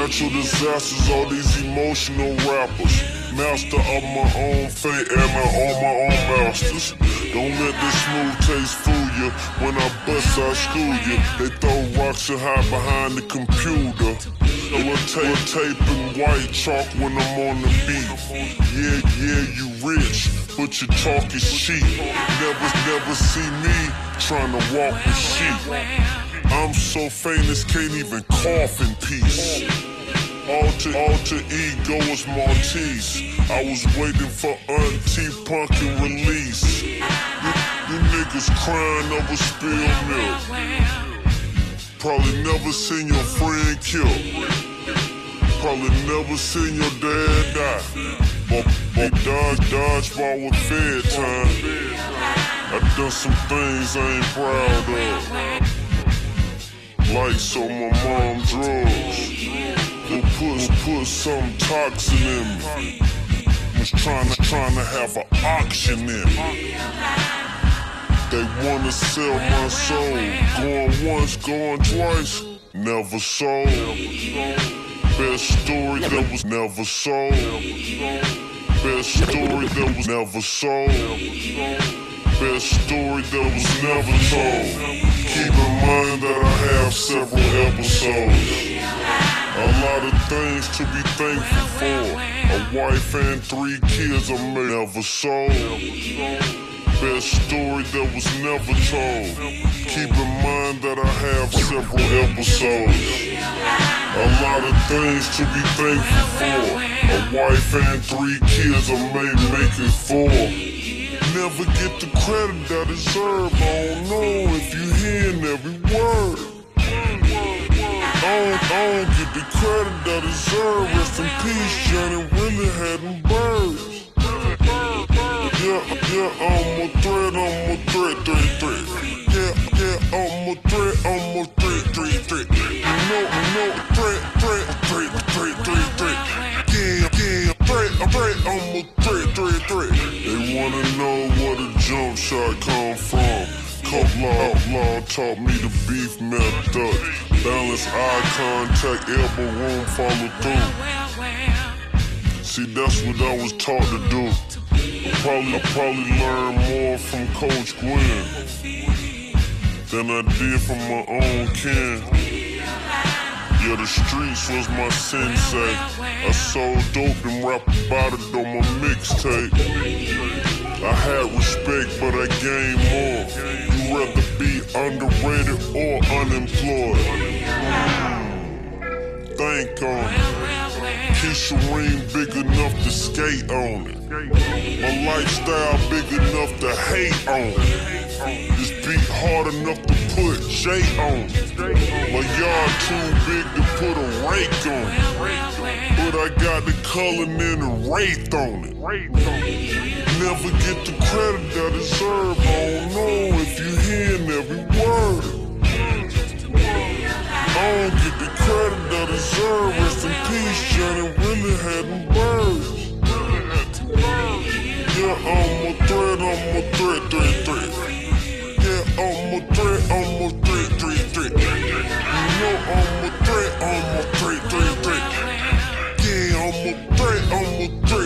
Natural disasters, all these emotional rappers. Master of my own fate and I own my own masters. Don't let this smooth taste fool you. When I bust, I school you. They throw rocks and hide behind the computer. Yellow tape, tape and white chalk when I'm on the beat. Yeah, yeah, you rich, but your talk is cheap. Never, never see me trying to walk with sheep. I'm so famous, can't even cough in peace. Alter, alter ego is Maltese. I was waiting for Auntie Punkin release. You, you niggas crying over spilled milk. Probably never seen your friend killed. Probably never seen your dad die. But, but dodge, dodgeball with fed time. I done some things I ain't proud of. Like so my mom drugs. Who put, put some toxin in me. Was trying to, trying to have an auction in me. They wanna sell my soul. Going once, going twice, never sold. Best story that was never sold. Best story that was never sold. Best story that was never told. Keep in mind that I have several episodes. A lot of things to be thankful for. A wife and three kids I never sold. Best story that was never told. Keep in mind that I have several episodes. A lot of things to be thankful for. A wife and three kids I may make it four. Never get the credit I deserve. I don't know if you hearing every word. I don't, I don't get the credit I deserve. Rest in peace, Johnny really had them birds. Yeah, yeah, I'm a threat, I'm a threat, threat, threat. Yeah, yeah, I'm a threat, I'm a threat, threat, threat. You know, threat, threat, threat, threat, threat, threat. Yeah, yeah, threat, threat, I'm a threat, threat, threat. Wanna know where the jump shot come from. Couple outlaw taught me the beef method. Balance eye contact, elbow room, follow through. See, that's what I was taught to do. I probably, I probably learned more from Coach Gwen than I did from my own kin. Yeah, the streets was my sensei. I sold dope and rap about it on my mixtape. I had respect, but I gained more. You rather be underrated or unemployed. Think on it. Big enough to skate on it. My lifestyle big enough to hate on it. This beat hard enough to put J on it. My yard too big to put a rake on it. But I got the color and the wraith on it. Never get the credit I deserve. I don't know if you hearing every word. I don't get the credit I deserve. Rest in peace, Johnny really had I'm